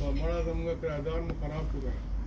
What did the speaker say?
हमारा तो मुझे किराएदार में खराब चुका है